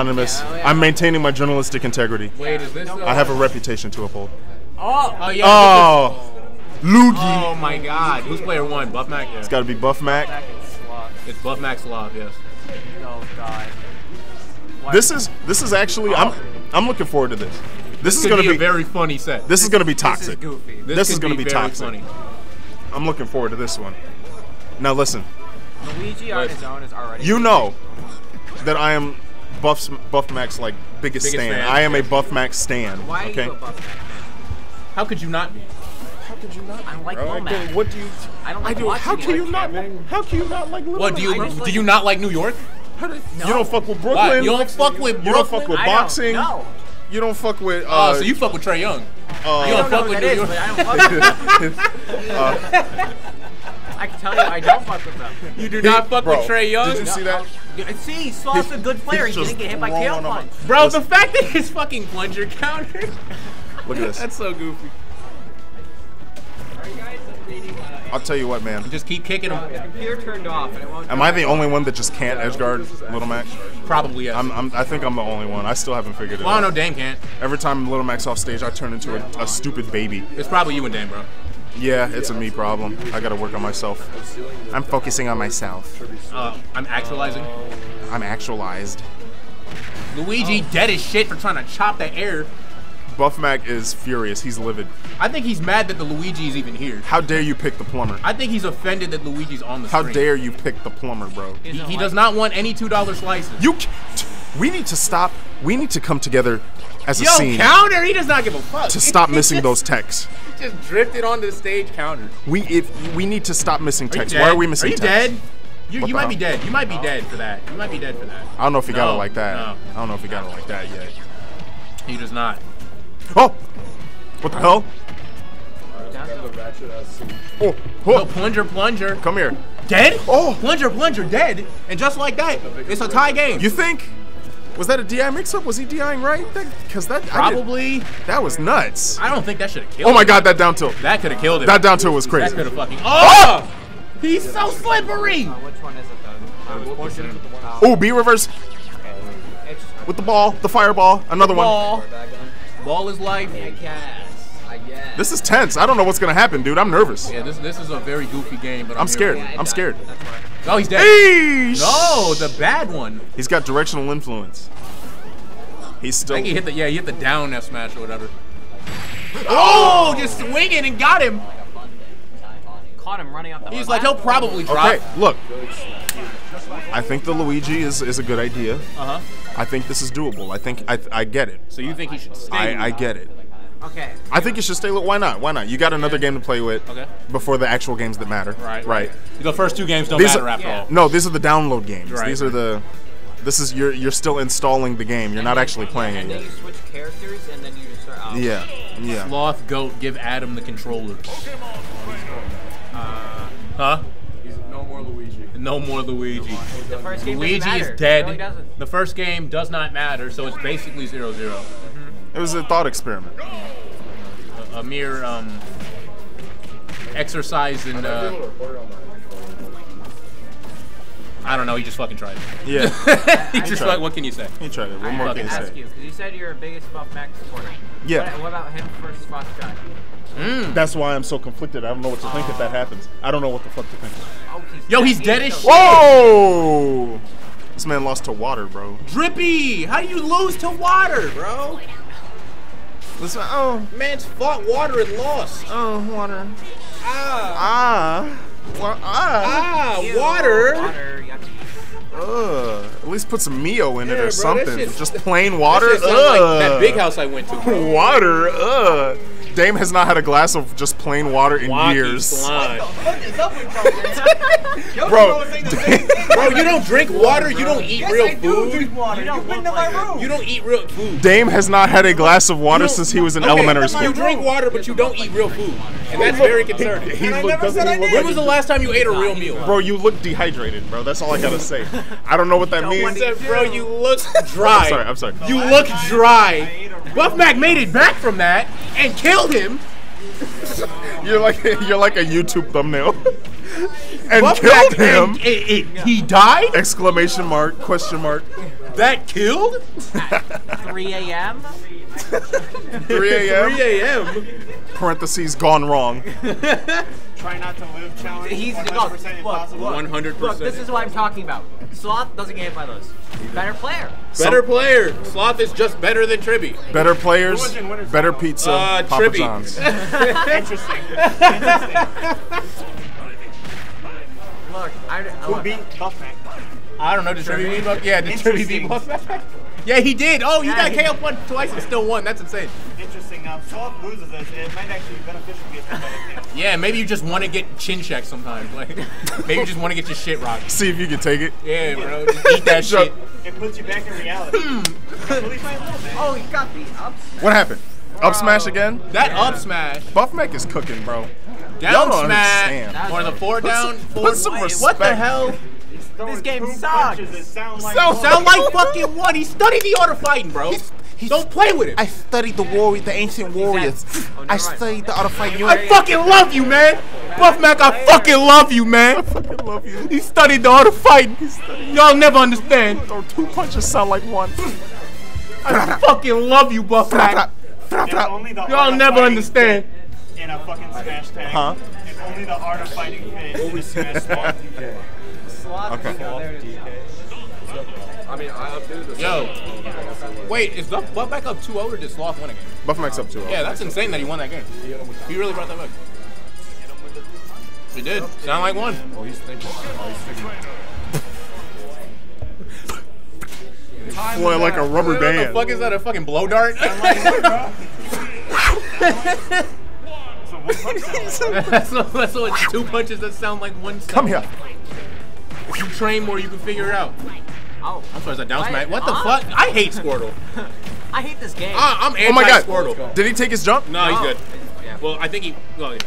Anonymous. I'm maintaining my journalistic integrity. Wait, is this? Uh, I have a reputation to uphold. Oh, Oh yeah. Oh, Loogie. Oh my God. Who's player one? Buff Mac. Yeah. It's got to be Buff Mac. It's Buff Mac Sloth. Yes. Oh God. Why- This is this is actually I'm I'm looking forward to this. This is gonna be, be a very funny set. this is gonna be toxic. This is toxic. goofy. This, is gonna be, very toxic. Funny. I'm looking forward to this one. Now listen, Luigi on his own is already. you know that I am Buff's Buff Mac's like biggest, Biggest stan. fan, I am a. Buff Mac stan. Why are okay. you a buff man? How could you not be? How could you not? I like bro? Lil Mac. What do you? I don't I do. How can you not? How can you not like Lil What do you I do? You not like New York? How do- You don't fuck with Brooklyn. Why? You don't fuck with You don't fuck with boxing. know. You don't fuck with. Uh, Oh, so you fuck with Trae Young? uh, You don't know fuck who with that New is, York? but I I can tell you, I don't fuck with them. You do not fuck Bro, with Trae Young? Did you see that? See, Sloth's a good player. He didn't get hit by throwing KO punch. Bro, the fact that his fucking plunger counter. Look at this. That's so goofy. I'll tell you what, man. Just keep kicking him. Computer turned off, and it won't. Am I the only one that just can't edge guard Little Mac? Probably yes. I'm, I'm, I think I'm the only one. I still haven't figured it well, out. don't know. Dame can't. Every time Little Mac's off stage, I turn into a, a stupid baby. It's probably you and Dame, bro. Yeah, it's a me problem. I gotta work on myself. I'm focusing on myself. Uh, I'm actualizing. I'm actualized. Luigi dead as shit for trying to chop the air. Buff Mac is furious. He's livid. I think he's mad that the Luigi is even here. How dare you pick the plumber? I think he's offended that Luigi's on the How screen. dare you pick the plumber, bro? He, he does not want any two dollar slices. You. We need to stop. We need to come together as a Yo, scene counter! He does not give a fuck. to stop missing those texts. He just drifted onto the stage counter. We if we need to stop missing texts. Why are we missing Are you texts? dead? You, you might be dead. You might be dead for that. You might be dead for that. I don't know if he got it like that. no. I don't know if he got it like that yet. He does not. Oh! What the hell? Oh, No, oh, plunger, plunger. come here. Dead? Oh. Plunger, plunger, dead. And just like that, it's a tie game. You think? Was that a DI mix-up? Was he DIing right? Because that I did- Probably. that was nuts. I don't think that should have killed Oh my him. God, that down tilt. That could have killed him. That down tilt was crazy. That crazy. could have fucking. Ah! Oh! He's so slippery. Uh, which one is it though? Oh, B reverse It's with the ball, the fireball, another one. Ball. Ball is life. I guess. I guess. This is tense. I don't know what's gonna happen, dude. I'm nervous. Yeah, this this is a very goofy game, but I'm, I'm scared. here. I'm scared. Oh, he's dead. Eesh. No, the bad one. He's got directional influence. He's still. I still. think he hit the yeah, he hit the down F smash or whatever. Oh, just swinging and got him. Caught him running up the. He's like he'll probably drop. Okay, look. I think the Luigi is, is a good idea. Uh huh. I think this is doable. I think I, I get it. So you think he should stay? I, I get it. Okay. I think you should stay. Why not? Why not? You got another game to play with Okay. before the actual games that matter. Right. Right. The first two games don't These matter are, after all. No, these are the download games. Right. These are the. This is you're you're still installing the game. You're not actually playing And it then you switch characters, and then you just start. Oh. Yeah. Yeah. Sloth goat, give Adam the controller. Uh, huh? No more Luigi. No more Luigi. The first game Luigi doesn't is It dead. really. The first game does not matter, so it's basically 0-0. It was a thought experiment. A, a mere um, exercise in. Uh, I don't know. He just fucking tried. it. Yeah. he just tried. like, what can you say? he tried it. What I more have can to you ask say? you because you said you're a biggest Buff Mac's supporter. Yeah. What, what about him versus Fox Drive? That's why I'm so conflicted. I don't know what to think if that happens. I don't know what the fuck to think. Oh, he's Yo, he's He's dead as shit. Whoa! This man lost to water, bro. Drippy, how do you lose to water, bro? Listen, oh, Man's fought water and lost. oh, water. Ah, Ah, wa- ah. ah, Ew, water. Water. yucky. Ugh. At least put some Mio in it or bro, something. Just plain water. That shit like that big house I went to. Bro. Water. Ugh. Dame has not had a glass of just plain water in Wacky years. slime. Bro, Bro, you don't drink water. You don't eat real food. water. You don't look like him. You don't eat real food. Dame has not had a glass of water since he was in Okay, elementary school. You drink water, but you don't eat real food, and that's very concerning. He look, doesn't he look When was the last time you ate a real meal? Bro, you look dehydrated, bro. That's all I gotta say. I don't know what that means. Said, Bro, you look dry. I'm sorry. I'm sorry. You look dry. Buff Mac made it back from that and killed him. You're like you're like a YouTube thumbnail. and Buff killed Mac, him. and it- it- he died. Exclamation mark? Question mark? That killed? 3 a.m. 3 a.m. 3 a.m. Parentheses gone wrong. Try not to live challenge. He's 100% look, impossible. look, 100%. Look, this is what I'm talking about. Sloth doesn't get hit by those. Better player. Better player. Sloth is just better than Tribby. Better players, Who was in Winter's better pizza, Uh, Papa Tribby. John's. Interesting. Interesting. Look, I, Who look, beat Buffman? I don't know. Did Tribby beat Buff? Yeah, did Tribby beat Interesting. Buff? Yeah, he did. Oh, he Yeah, got he- KO one twice and still won. That's insane. Interesting. Um, Sloth loses this. It might actually be beneficial to get hit by the king. Yeah, maybe you just want to get chin checked sometimes. Like, maybe you just want to get your shit rocked. See if you can take it. Yeah, bro. Just eat that shit. It puts you back in reality. Really fine little man. oh, he got the ups. What happened? Up smash again? That up smash, Buff Mac is cooking, bro. down smash, or the four Put down, some- four. put some What the hell? He's throwing This game two sucks. punches sound like Sound- Sound like fucking what? He studied the art of fighting, bro. Don't play with him. I studied the warrior, the ancient warriors. Oh, I mind. studied the art of fighting. You I fucking love you, man. Buff Mac, I fucking love you, man. I fucking love you. He studied the art of fighting. Y'all never understand. Or two punches sound like one. I fucking love you, Buff Mac. If only the art Y'all never understand. In a fucking smash tag. Huh? If only the art of fighting fit in a smash tag. Sloth. Okay. There it is. I mean, I updated the Yo. Wait, is Buff Buff back up 2-0 or did Sloth win again? Buff Mac's up too. Oh. Yeah, that's insane that he won that game. He really brought that back. He did. Sound like one. Oh, he's thinking. Oh, he's thinking. Flying like a rubber What the band. fuck is that? A fucking blow dart? So what punch sound like? that's, what, that's what two punches that sound like one. sound. Come here. If you train more, you can figure it out. Oh, I'm sorry, is that down What? smash? What the Huh? fuck? I hate Squirtle. I hate this game. I, I'm anti Oh my god. Squirtle. Did he take his jump? No, he's Oh. good. Yeah. Well, I think he. Well, yeah.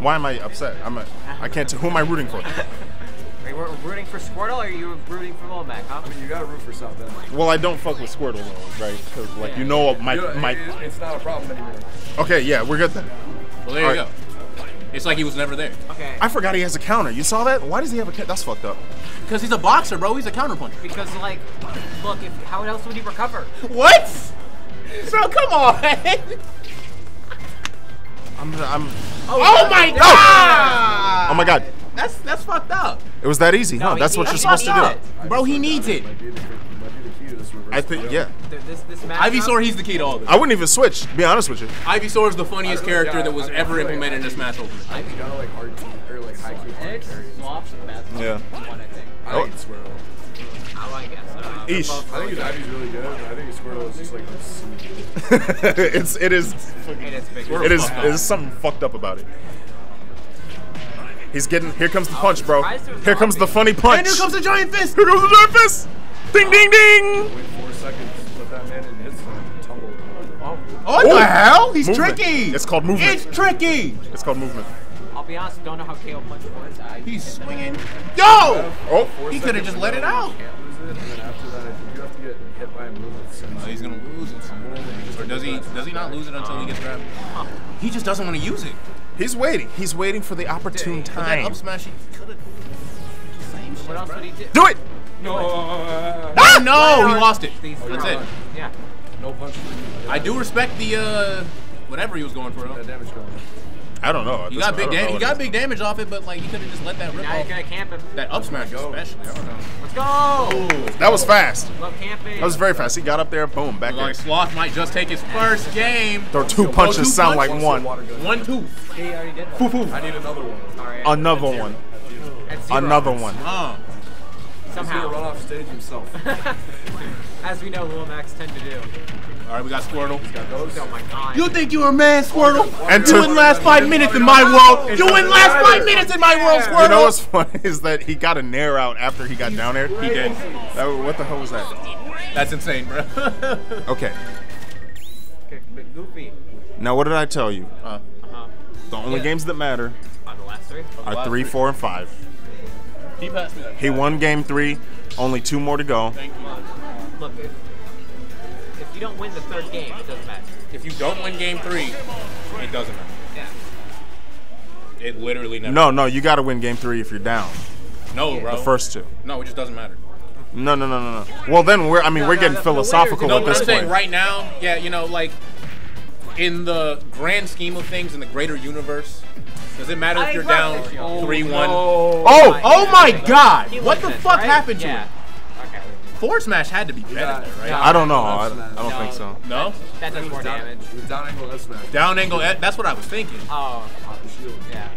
Why am I upset? I'm a, I can't. T- who am I rooting for? Are you rooting for Squirtle or are you rooting for Lomac, huh? I mean, you gotta root for something. End. Well, I don't fuck with Squirtle though, right? Because like Yeah. you know my You my. it- it's not a problem anymore. Okay, yeah, we're good then. well, there you Alright. go. It's like he was never there. Okay. I forgot he has a counter. You saw that? Why does he have a counter? That's fucked up. Because he's a boxer, bro. He's a counterpuncher. Because like, look, if how else would he recover? What? Bro, come on. I'm. I'm oh, oh my No! god! oh my god. That's that's fucked up. It was that easy, huh? he- That's what he- you're that's supposed to fucked do. Bro, he needs it. Might be the, might be the key to this reverse. I think, split. yeah. This this. Ivysaur, he's the key to all this. I wouldn't even switch. To be honest with you. Ivysaur is the funniest really- character yeah, that was I- I ever feel like implemented in I- Smash Ultimate. I think you like hard key or like high key X swaps the best Yeah. one, I think. I think it's Squirtle. I like it. Uh, they're Eesh. both I think his. Ivy's really good. but I think his Squirtle is just like obscene. it's it is And it's big. it is fucked up. it is something fucked up about it. He's getting here comes the punch, bro. surprised there was Here comes the funny punch. And here comes the giant fist. Here comes the giant fist. Ding ding ding. Wait four seconds, put that man in his tumble. What Oh. the hell? He's Movement. tricky. It's called movement. It's tricky. It's called movement. I'll be honest, don't know how KO punch works. I, He's swinging. Yo! Oh, Four He coulda just let it out. You can't lose it, and then after that, I think you have to get hit by a move that sends Oh, he's gonna lose it. Or does he? Does he not lose it until he gets uh-huh. grabbed? He just doesn't want to use it. he's waiting. He's waiting for the opportune But that time. up smash, he could have. what else would he do? Do it. Ah, no, he lost it. These- That's it. Yeah. No punch. I do respect the uh, whatever he was going for. That damage going. I don't know. He got big damage. He got big damage off it, but like he could have just let that rip Now you're off. gonna camp him. That up smash, Go. especially. I don't know. Let's go. is. That was fast. Love camping. That was very fast. He got up there, boom, back there. Like Sloth might just take his first game. Throw two two punches, sound like punches. one. One, two. He already did one. I need another one. All right. Another one. Another one. Uh, He's gonna run off stage himself. As we know, Lomax tend to do. all right, we got Squirtle. Got those. Oh my god. You think you're a man, Squirtle? And you to- win last five minutes in my world. You win last five minutes in my world, Squirtle. You know what's funny is that he got a nair out after he got down there. He did. That, what the hell was that? That's insane, bro. Okay. Okay, but Goofy. Now, what did I tell you? uh, Uh-huh. The only Yeah. games that matter On the last three. are last three, three. four, and five. He passed me that. He won game three. Only two more to go. Thank you. Look, if, if you don't win the third game, it doesn't matter. If you don't win game three, it doesn't matter. Yeah. It literally never. No, no, you got to win game three if you're down. no, bro. The first two. No, it just doesn't matter. No, no, no, no, no. Well, then we're. I mean, No, we're no, getting the- the philosophical No, at but this I'm saying right now, yeah, you know, like in the grand scheme of things, in the greater universe, does it matter if you're down three one? Oh, Oh my God! What the fuck happened to yeah. him? Forward smash had to be better, Yeah. there, right? I don't know. I, That's I don't No. think so. No, That does more Down- damage. it Down angle S smash. down angle. That's what I was thinking. Oh, Off the shield. yeah.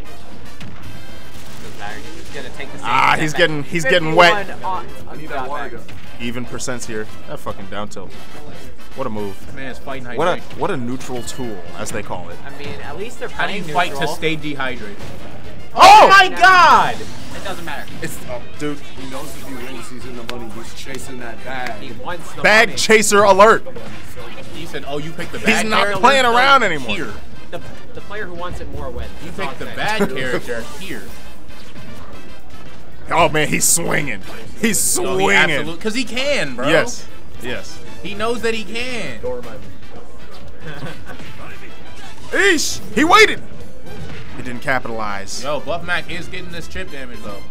He's gonna take the same. Ah, he's getting- he's getting wet. on- I need on that water gun. Even percents here. That fucking down tilt. What a move. Man, it's fighting hydration. What a what a neutral tool, as they call it. I mean, at least they're fighting How do you playing fight to stay dehydrated? Oh, oh my God! It doesn't matter. It's oh, dude. He knows if he wins, he's in the money. He's chasing that bag. He wants the Bag money. chaser alert. He said, "Oh, you picked the bag." He's not character playing around anymore. Here, The, the player who wants it more wins. you That's picked the I'm bad character here." Oh man, he's swinging. He's So he swinging. absolutely, because he can, bro. yes. Yes. He knows that he can. Don't remind me. Eesh. He waited. He didn't capitalize. Yo, Buff Mac is getting this chip damage though.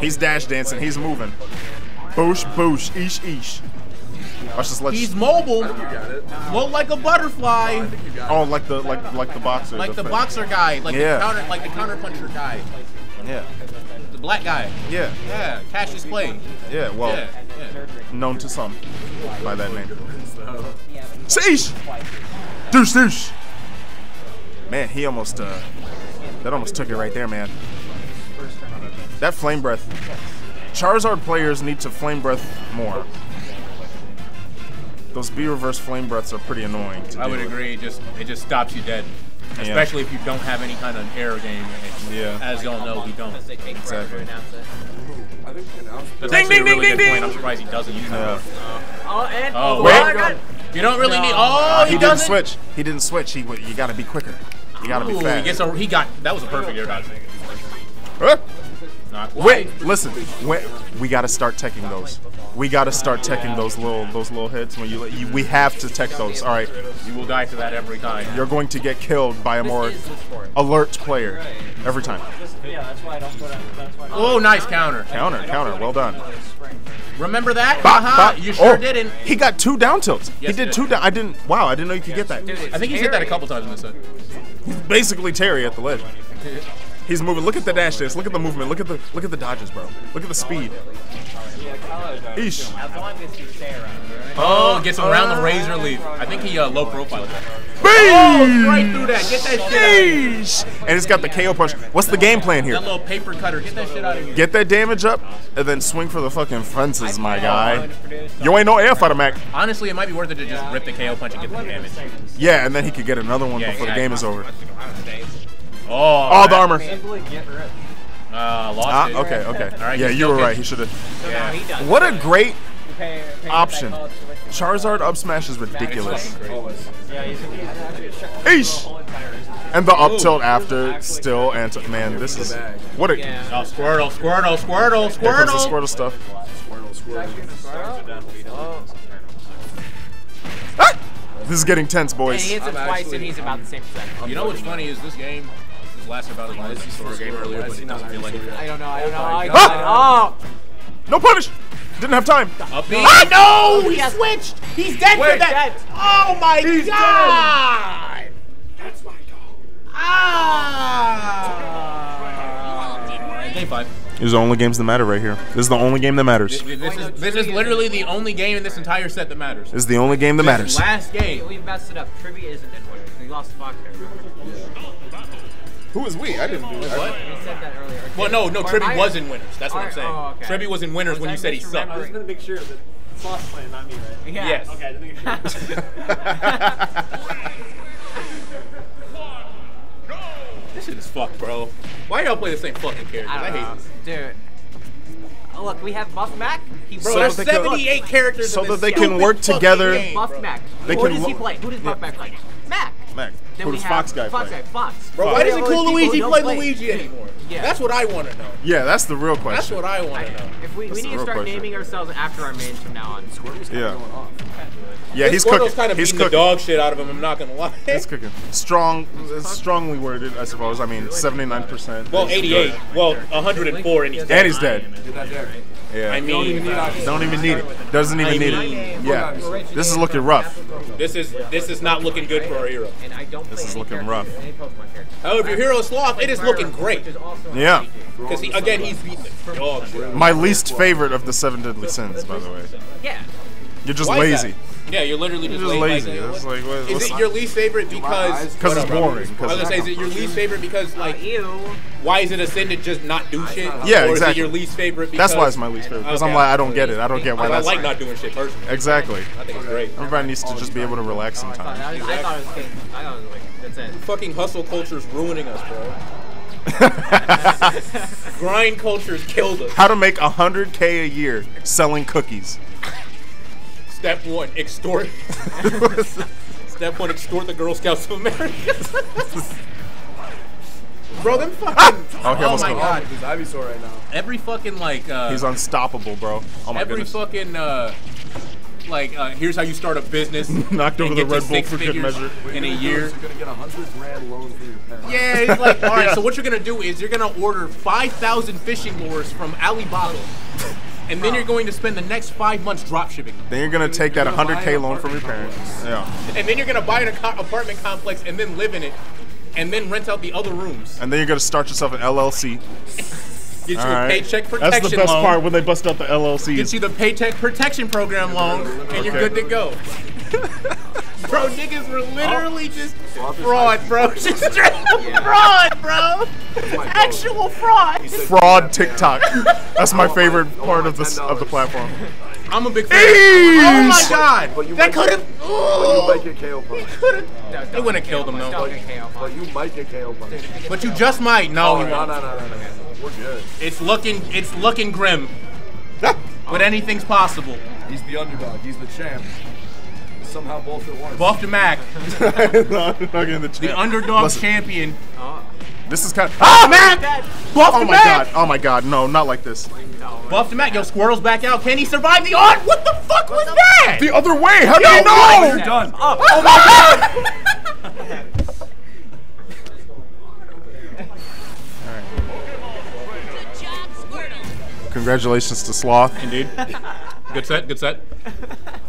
He's dash dancing. He's moving. Boosh, boosh, eesh, eesh. Watch this. Let's. He's mobile, You got it. float like a butterfly, oh, I think you got Oh, like the like like the boxer. like the thing. boxer guy, like Yeah. the counter, like the counter puncher guy, Yeah. the black guy. Yeah. Yeah, Cassius Clay. Yeah. Well, Yeah, yeah. known to some by that name. Sheesh. Deuce, deuce. Man, he almost uh, that almost took it right there, man. That flame breath. Charizard players need to flame breath more. Those B reverse flame breaths are pretty annoying. To I would with. agree. It just it just stops you dead, Yeah. especially if you don't have any kind of air game. Yeah. As y'all know, we don't. Because they take forever Exactly. to announce it. I think the announcement. That's Ding, actually ding, really ding, good ding, point. I'm surprised he doesn't use Yeah. it. Oh, and Oh, wait. my You don't really No. need. Oh, Uh, he, he, didn't doesn't. switch. He didn't switch. He you gotta be quicker. You gotta be Ooh, he fast. gets a. He got. That was a perfect air dodge. Huh? Wait, listen. Wait, we gotta start teching those. We gotta start teching those little those little hits when you, you we have to tech those. All right, You will die to that every time. you're going to get killed by a more This is the sport. alert player every time. Yeah, that's why I don't put. That's why. Oh, nice counter. Counter, counter, well done. Remember that? Bop, Haha, bop. You sure Oh, didn't. He got two down tilts. he Yes, did two down. I didn't. Wow, I didn't know you could get that. Dude, I think he's hit that a couple times in this set. Basically Terry at the ledge. He's moving. Look at the dash dance. Look at the movement. Look at the look at the dodges, bro. Look at the speed. Eesh. As long as you stay around. Oh, gets around the razor leaf. I think he uh, low profile that. Right through that. Get that shit out of here. Sheesh. And it's got the KO punch. What's the game plan here? That little paper cutter. Get that shit out of here. Get that damage up, and then swing for the fucking fences, my guy. You ain't no air fighter, Mac. Honestly, it might be worth it to just rip the KO punch and get the damage. Yeah, and then he could get another one Yeah, before the game is over. Oh, Oh, the armor. Simply get rid. Uh, lost Ah, it. okay, okay. All right, Yeah, you still were right. He should have. So now. What a great Pay, pay option. that college tuition. Charizard up smash is ridiculous. Always. Yeah, you can get actually check Eesh. the whole entire. And the up tilt after still anti. Man, this is what a. Yeah. Oh, Squirtle, Squirtle, Squirtle, Here comes the Squirtle. Squirtle stuff. Squirtle, squirtle. Ah! This is getting tense, And he boys. hits it twice actually- and he's about the same percent. You know what's funny is this game this lasted about as long as the Sora game earlier, but it doesn't feel like it. I don't know, I don't know. I Ah! oh! No punish. Didn't have time. Up B. Ah, no! He has- switched. He's dead Wait, for that. dead. Oh my He's god. That's my dog. Ah. Game five. These are the only games that matter right here. This is the only game that matters. This is this is literally the only game in this entire set that matters. This is the only game that matters. Last game. We messed it up. Tribby isn't in winners. We lost Fox there. Who is we? I didn't do What? We said that earlier. Well, no, no. Or Tribby was in winners. That's what I'm saying. oh, okay. Tribby was in winners Was when you said he sucked. I was gonna make sure that Sauce playing, not me, right? Yeah. Yes. Okay, I just make sure. This shit is fucked, bro. Why y'all play the same fucking characters? I I, don't hate know. this. Dude. Oh, look, we have Buff Mac. He Bro, So there's that they can- 78 characters. so in that this they can work together. game, Buff bro. Mac. They Who does he play? Who does Buff Mac play? Mac. Mac. Then Who we does have Fox guy Fox play? guy. Fox. Bro, why doesn't these Cool Luigi don't play Luigi anymore? Yeah. That's what I want to know. Yeah, that's the real question. That's what I want to know. If we, we need to start question. naming ourselves after our mains from now on. Squirtle's Yeah. kind of going off. Yeah, he's Squirtle's cooking. kind of He's beating the cooking. dog shit out of him. I'm not gonna lie. He's cooking. Strong, it's strongly worded, I suppose. I mean, 79%. well, is 88. good. Well, 104, and he's dead. And dead. he's dead. Get that there. Yeah. I mean, Don't even need it. Doesn't even I need mean- it. Yeah. This is looking rough. this is this is not looking good for our hero. And I don't This is looking rough. Oh, if characters. However, your hero sloth, it is looking great. Which is also an Yeah. Because, he, again, he's beating the dog. My least favorite of the seven deadly sins, by the way. Yeah. You're just Why lazy. Yeah, you're literally You're just, just la- lazy. like- It's like, what, Is it your least favorite because? Because it's boring. I was 'cause- gonna say, is it your least favorite because like, Ew. why is it a sin to just not do shit? Yeah, or Is it exactly. your least favorite because? That's why it's my least favorite. Because I'm like, I don't get it. I don't get why I that's. like not doing shit personally. Exactly. I think it's great. Everybody needs to oh, just be able to relax sometimes. I, was, thought it was getting, I thought it was like, that's it. Fucking hustle culture is ruining us, bro. Grind culture's killed us. How to make 100k a year selling cookies. Step one, extort. Step one, extort the Girl Scouts of America. bro, them fucking. Okay, oh almost my got- god. He's Ivysaur right now. Every fucking like. Uh, He's unstoppable, bro. Oh my every goodness. fucking uh, like uh, here's how you start a business. Knocked and over the to Red Bull six for good figures measure. in a year. You're gonna get a hundred grand loan for your parents. Yeah, it's like all right. Yeah. So what you're gonna do is you're gonna order five thousand fishing lures from Alibaba, and then you're going to spend the next five months drop shipping. Then you're gonna take that 100k loan from your parents. Yeah. And then you're gonna buy an apartment complex and then live in it, and then rent out the other rooms. And then you're gonna start yourself an LLC. Get you All a right. paycheck protection That's the best loan. part when they bust out the LLC. Get you the paycheck protection program loan, and you're good to go. bro, niggas were literally oh. just fraud, bro. Just straight up fraud, bro. Actual fraud. Fraud TikTok. That's my favorite part of this of the platform. I'm a big fan. Oh my god, But you that might could get- have. But you might get KO punched. Could They wouldn't have killed him though. get But you might get KO punched. But you just might. No, Oh, you no, won't. no, no, no, no. We're good. It's looking. It's looking grim. but anything's possible. He's the underdog. He's the champ. Somehow both at once. Buff to Mac, no, not getting the, the champ. underdog Listen, champion. This is kind of. Ah, Mac, Buff Oh to my Mac. god! Oh my god! No, not like this. Buff to Mac. Yo, Squirtle's back out. Can he survive the on? What the fuck was that? The other way. How do Yo, you know? You're done. Oh my god! Good job, Squirtle. Congratulations to Sloth. Indeed. Good set. Good set.